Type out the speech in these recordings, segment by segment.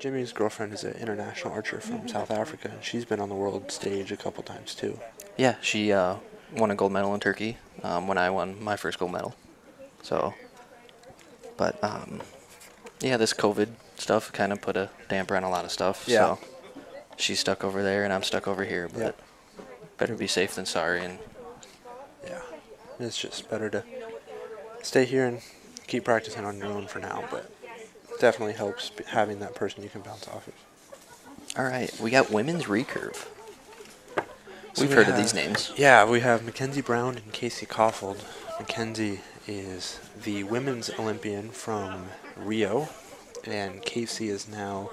Jimmy's girlfriend is an international archer from South Africa, and she's been on the world stage a couple times too. Yeah, she uh, won a gold medal in Turkey um, when I won my first gold medal. So, but um, yeah, this COVID stuff kind of put a damper on a lot of stuff. Yeah. So she's stuck over there, and I'm stuck over here. But Yep. better be safe than sorry. And Yeah, it's just better to stay here and keep practicing on your own for now, but definitely helps having that person you can bounce off of. all right, we got women's recurve. So We've we heard of these names. Yeah, we have Mackenzie Brown and Casey Kaufhold. Mackenzie is the women's Olympian from Rio, and Casey is now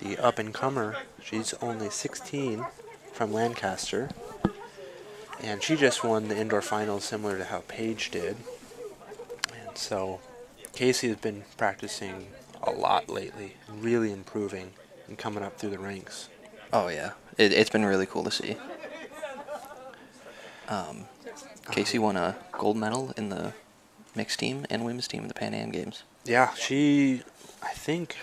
the up and comer. She's only 16 from Lancaster, and she just won the indoor finals similar to how Paige did. And so Casey has been practicing a lot lately, really improving and coming up through the ranks. Oh yeah, it, it's been really cool to see. Um, Casey won a gold medal in the mixed team and women's team in the Pan Am Games. Yeah, she, I think,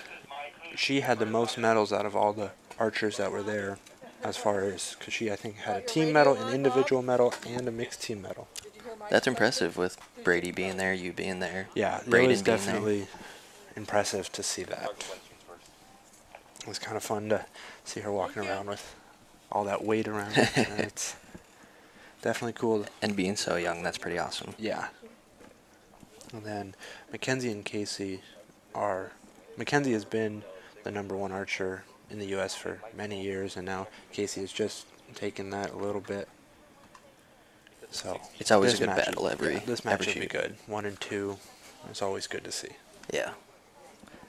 she had the most medals out of all the archers that were there, as far as because she I think had a team medal, an individual medal, and a mixed team medal. That's impressive with Brady being there, you being there. Yeah, it Braden was being there. definitely impressive to see that. It was kind of fun to see her walking around with all that weight around. her. it's definitely cool. And being so young, that's pretty awesome. Yeah. And then Mackenzie and Casey are Mackenzie has been the number one archer in the U.S. for many years, and now Casey has just taken that a little bit. So It's always a good battle every- yeah, this match every will be good. One and two, it's always good to see. Yeah.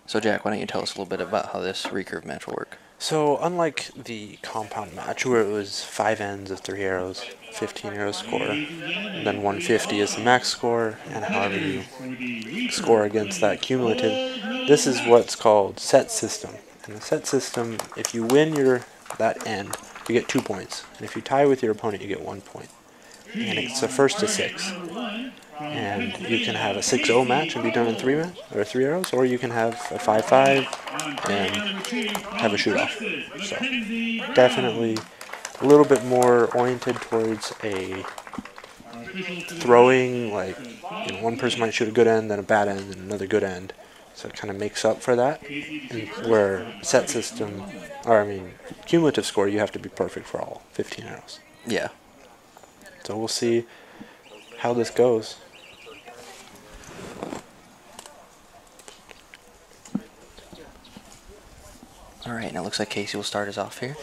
So Jack, why don't you tell us a little bit about how this recurve match will work? So unlike the compound match where it was five ends of three arrows, 15 arrow score, then 150 is the max score, and however you score against that cumulative, this is what's called set system. And the set system, if you win your that end, you get two points, and if you tie with your opponent, you get one point. And it's a first to six. And you can have a 6-0 match and be done in three or three arrows, or you can have a 5-5 and have a shoot off. So definitely a little bit more oriented towards a throwing, like you know, one person might shoot a good end, then a bad end, and another good end. So it kind of makes up for that. And where set system, or I mean cumulative score, you have to be perfect for all 15 arrows. Yeah. So we'll see how this goes. All right, and it looks like Casey will start us off here.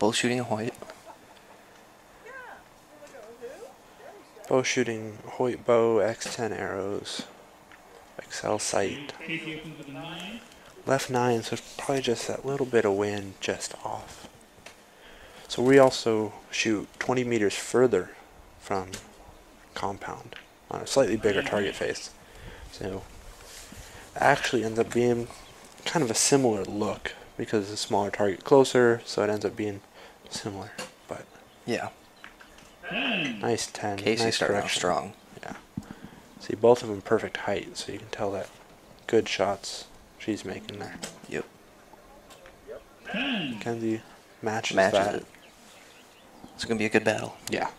Both shooting a Hoyt. Bow shooting Hoyt bow, X10 arrows, Axcel sight. Left nine, so probably just that little bit of wind just off. So we also shoot 20 meters further from compound on a slightly bigger target face. So actually ends up being kind of a similar look because it's a smaller target closer, so it ends up being similar. But Yeah. Hmm. nice 10. Casey nice starting off strong. Yeah. See, both of them perfect height, so you can tell that good shots she's making there. Yep. Kenzie matches, Matches that. it. It's gonna be a good battle. Yeah.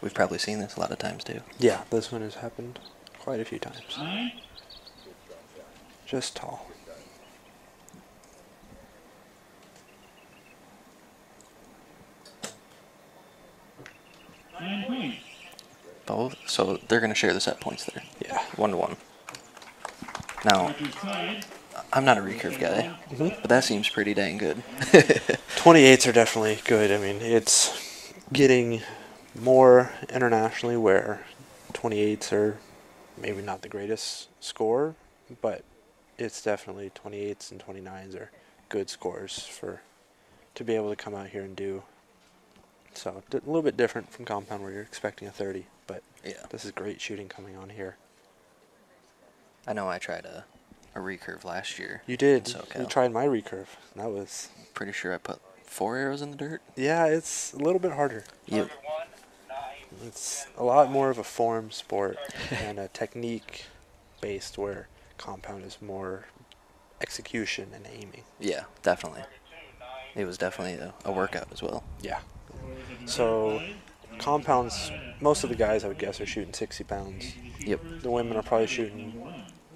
We've probably seen this a lot of times too. Yeah, this one has happened quite a few times. Just tall. Both. So they're gonna share the set points there. Yeah. One to one. Now, I'm not a recurve guy, Mhm. but that seems pretty dang good. 28s are definitely good. I mean, it's getting more internationally where 28s are maybe not the greatest score, but it's definitely 28s and 29s are good scores for to be able to come out here and do. So a little bit different from compound where you're expecting a 30, but yeah. this is great shooting coming on here. I know I tried a, a recurve last year. You did. You tried my recurve. That was Pretty sure I put four arrows in the dirt. yeah. It's a little bit harder. Yep. It's a lot more of a form sport and a technique based where compound is more execution and aiming. Yeah, definitely. It was definitely a, a workout as well. Yeah. So compounds, most of the guys I would guess are shooting 60 pounds. Yep. The women are probably shooting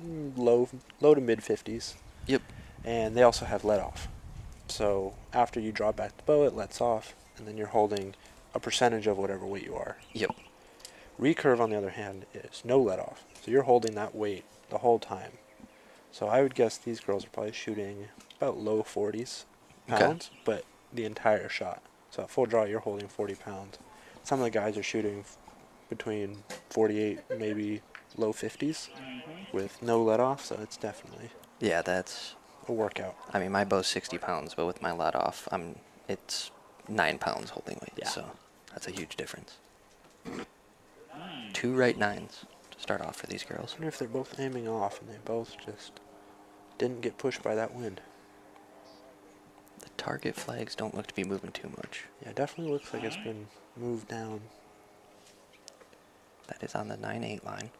mm, low, low to mid 50s, Yep. and they also have let off. So after you draw back the bow, it lets off, and then you're holding a percentage of whatever weight you are. Yep. Recurve, on the other hand, is no let off. So you're holding that weight the whole time. So I would guess these girls are probably shooting about low 40s Okay. pounds, but the entire shot. So at full draw, you're holding 40 pounds. Some of the guys are shooting between 48, maybe low 50s mm-hmm. with no let off. So it's definitely Yeah, that's. A workout. I mean, my bow's 60 pounds, but with my let off, I'm it's nine pounds holding weight. Yeah. So that's a huge difference. Two right nines to start off for these I girls. wonder if they're both aiming off and they both just didn't get pushed by that wind. The target flags don't look to be moving too much. Yeah, definitely looks like it's been moved down. That is on the 9 8 line.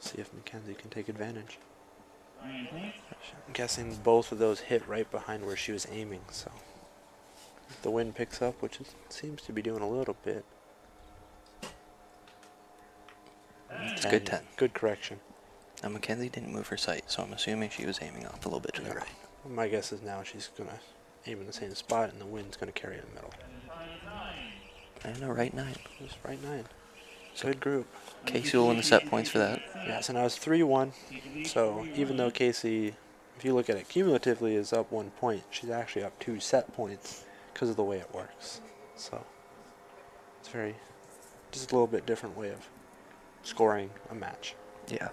See if Mackenzie can take advantage. Mm-hmm. I'm guessing both of those hit right behind where she was aiming, so the wind picks up, which it seems to be doing a little bit. It's a good 10. Good correction. Now, Mackenzie didn't move her sight, so I'm assuming she was aiming off a little bit to the right. My guess is now she's gonna aim in the same spot, and the wind's gonna carry in the middle. I know, right nine. Just right nine. Good group. Casey will win the set points for that. Yeah, so now it's 3 1. So even though Casey, if you look at it cumulatively, is up one point, she's actually up two set points because of the way it works. So it's very, just a little bit different way of scoring a match. Yeah.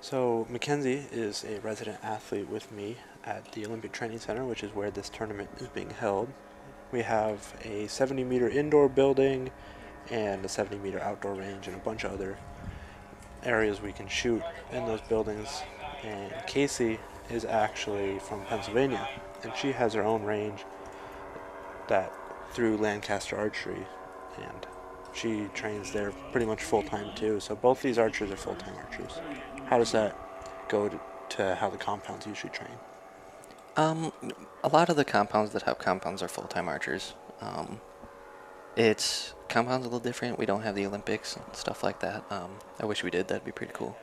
So Mackenzie is a resident athlete with me at the Olympic Training Center, which is where this tournament is being held. We have a 70 meter indoor building and a 70 meter outdoor range and a bunch of other areas we can shoot in those buildings. And Casey is actually from Pennsylvania, and she has her own range that through Lancaster Archery, and she trains there pretty much full time too. So both these archers are full time archers. How does that go to, to how the compounds usually train? Um, a lot of the compounds that have compounds are full-time archers. Um, it's compounds a little different. We don't have the Olympics and stuff like that. Um, I wish we did. That'd be pretty cool.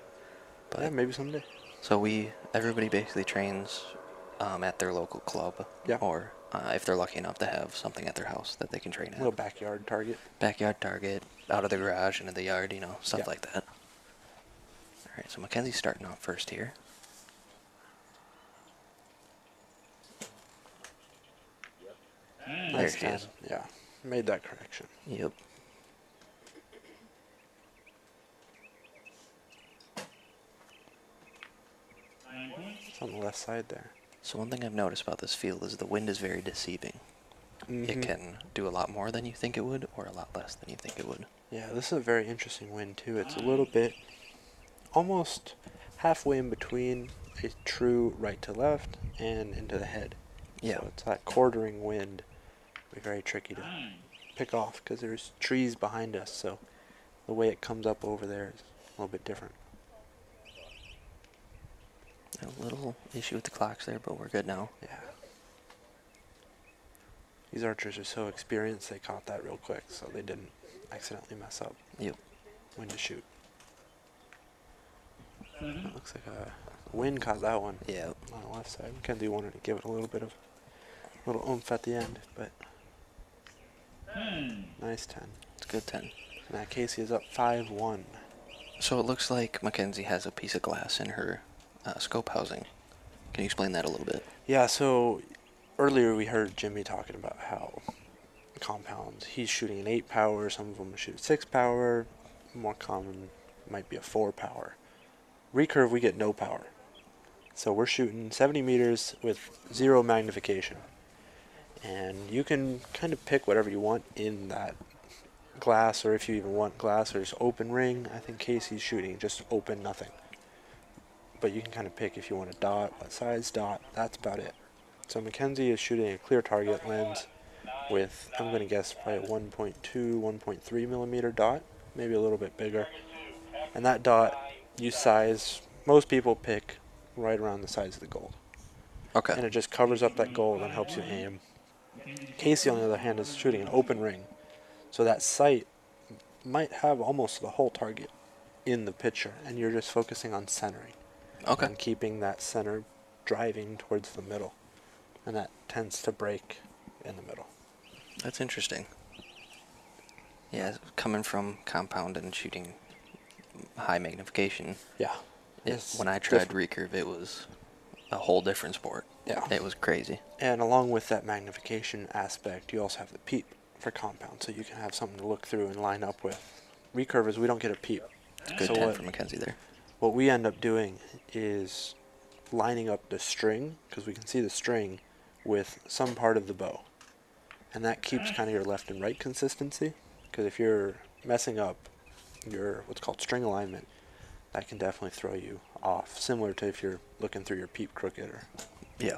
But yeah, maybe someday. so we everybody basically trains um, at their local club, Yeah. or uh, if they're lucky enough to have something at their house that they can train A at. little backyard target. Backyard target, out of the garage, into the yard, you know, stuff Yeah. like that. All right, so Mackenzie's starting off first here. There she ten. is. Yeah, made that correction. Yep. It's on the left side there. So one thing I've noticed about this field is the wind is very deceiving. Mhm. It can do a lot more than you think it would, or a lot less than you think it would. Yeah, this is a very interesting wind too. It's a little bit, almost halfway in between a true right to left and into the head. Yeah. So it's that quartering wind. Be very tricky to pick off because there's trees behind us. So the way it comes up over there is a little bit different. A little issue with the clocks there, but we're good now. Yeah. These archers are so experienced, they caught that real quick, so they didn't accidentally mess up Yep. when to shoot. It looks like a wind caught that one Yeah. on the left side. Kenzie wanted to give it a little bit of a little oomph at the end, but nice 10. It's a good 10. Now Casey is up 5 1. So it looks like Mackenzie has a piece of glass in her uh, scope housing. Can you explain that a little bit? Yeah, so earlier we heard Jimmy talking about how compounds, he's shooting an 8 power, some of them shoot 6 power, more common might be a 4 power. Recurve, we get no power. So we're shooting 70 meters with zero magnification. And you can kind of pick whatever you want in that glass, or if you even want glass, there's open ring. I think Casey's shooting just open nothing. But you can kind of pick if you want a dot, what size dot, that's about it. So Mackenzie is shooting a clear target lens with, I'm going to guess, probably a 1.2, 1.3 millimeter dot, maybe a little bit bigger. And that dot you size. Most people pick right around the size of the gold, Okay. and it just covers up that gold and helps you aim. Casey, on the other hand, is shooting an open ring, so that sight might have almost the whole target in the picture, and you're just focusing on centering Okay. and keeping that center driving towards the middle, and that tends to break in the middle. That's interesting. Yeah, coming from compound and shooting high magnification, Yeah. it, when I tried different. recurve, it was a whole different sport. Yeah. It was crazy. And along with that magnification aspect, you also have the peep for compound, so you can have something to look through and line up with. Recurvers, we don't get a peep. It's a good So 10 what- for Mackenzie there. What we end up doing is lining up the string, because we can see the string, with some part of the bow. And that keeps kind of your left and right consistency, because if you're messing up your what's called string alignment, that can definitely throw you off, similar to if you're looking through your peep crooked or Yeah.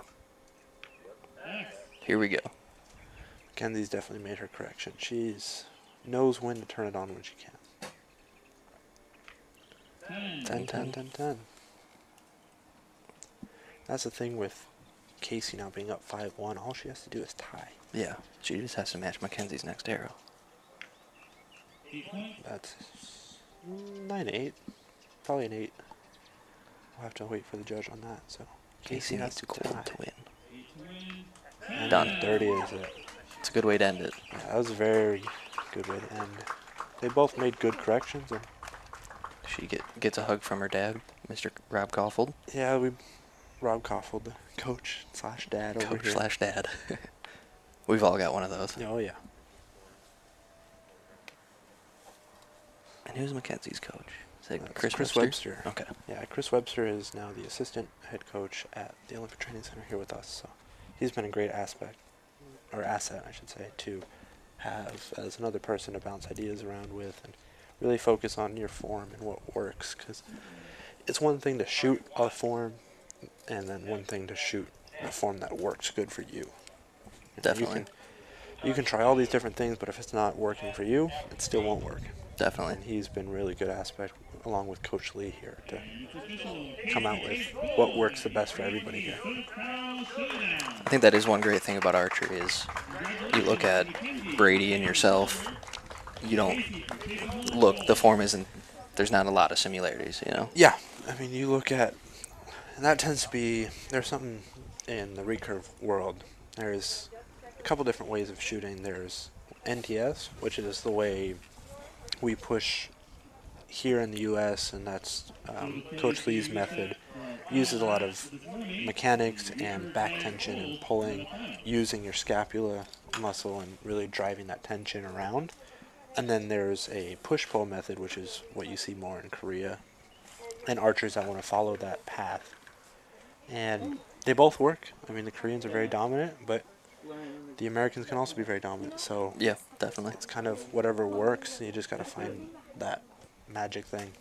Here we go. Kenzie's definitely made her correction. She's knows when to turn it on when she can. 10, 10, 10, 10. That's the thing with Casey now being up 5 1. All she has to do is tie. Yeah. She just has to match Mackenzie's next arrow. That's 9 8. Probably an 8. We'll have to wait for the judge on that. So Casey needs to tie. to win. And Done. 30 is it. It's a good way to end it. Yeah, that was a very good way to end. They both made good corrections. And She get, gets a hug from her dad, Mr. Rob Kaufhold, yeah, we. Rob the coach slash dad over coach here. slash dad. We've all got one of those. Oh yeah. And who's Mackenzie's coach? Is it Chris, Chris Webster? Webster. Okay. Yeah, Chris Webster is now the assistant head coach at the Olympic Training Center here with us. So he's been a great aspect, or asset, I should say, to have as another person to bounce ideas around with and really focus on your form and what works. Because it's one thing to shoot a form, and then one thing to shoot a form that works good for you. You Definitely. You can, you can try all these different things, but if it's not working for you, it still won't work. Definitely. And he's been really good aspect along with Coach Lee here to come out with what works the best for everybody here. I think that is one great thing about archery is you look at Brady and yourself, you don't look the form isn't there's not a lot of similarities, you know. Yeah, I mean, you look at, and that tends to be there's something in the recurve world. There's a couple different ways of shooting. There's NTS, which is the way we push here in the U.S., and that's um, Coach Lee's method. Uses a lot of mechanics and back tension and pulling, using your scapula muscle and really driving that tension around. And then there's a push pull method, which is what you see more in Korea, and archers that want to follow that path. And they both work. I mean, the Koreans are very dominant, but the Americans can also be very dominant. So Yeah, definitely. it's kind of whatever works. You just got to find that magic thing.